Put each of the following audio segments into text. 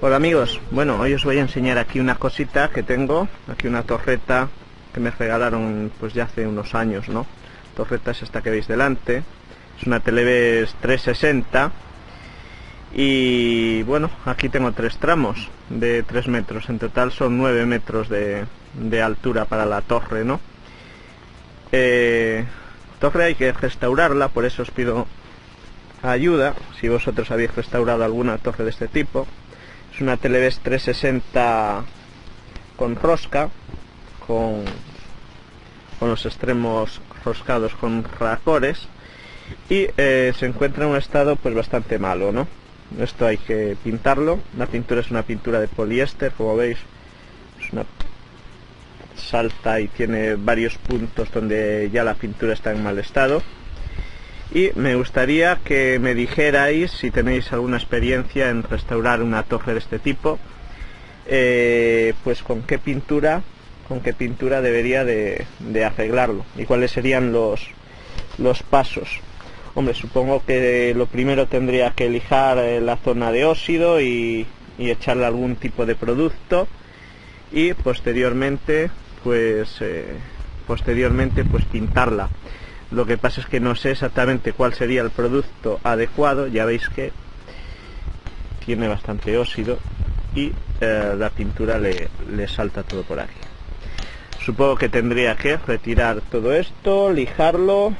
Hola amigos, bueno hoy os voy a enseñar aquí una cosita que tengo, aquí una torreta que me regalaron pues ya hace unos años, ¿no? Torreta es esta que veis delante, es una Televes 360 y bueno, aquí tengo tres tramos de 3 metros, en total son 9 metros de, altura para la torre, ¿no? Eh, torre hay que restaurarla, por eso os pido ayuda, si vosotros habéis restaurado alguna torre de este tipo es una Televes 360 con rosca, con, con los extremos roscados con racores y eh, se encuentra en un estado pues bastante malo, ¿no? Esto hay que pintarlo. La pintura es una pintura de poliéster, como veis. Es una salta y tiene varios puntos donde ya la pintura está en mal estado y me gustaría que me dijerais si tenéis alguna experiencia en restaurar una torre de este tipo eh, pues con qué pintura con qué pintura debería de, arreglarlo y cuáles serían los los pasos hombre supongo que lo primero tendría que lijar eh, la zona de óxido y, echarle algún tipo de producto. Y posteriormente pues eh, posteriormente pues pintarla. Lo que pasa es que no sé exactamente cuál sería el producto adecuado. Ya veis que tiene bastante óxido y eh, la pintura le, le salta todo por aquí. Supongo que tendría que retirar todo esto lijarlo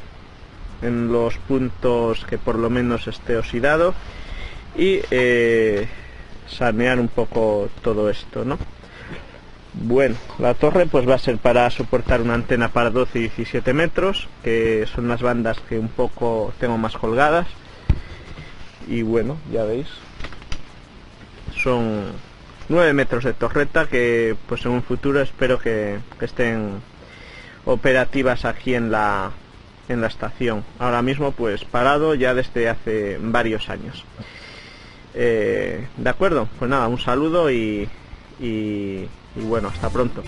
en los puntos que por lo menos esté oxidado y eh, sanear un poco todo esto ¿no? Bueno, la torre pues va a ser para soportar una antena para 12 y 17 metros, que son las bandas que un poco tengo más colgadas. Y bueno, ya veis, son 9 metros de torreta que pues en un futuro espero que, estén operativas aquí en la, en la estación. Ahora mismo pues parado ya desde hace varios años. Eh, de acuerdo, pues nada, un saludo y y, bueno, hasta pronto.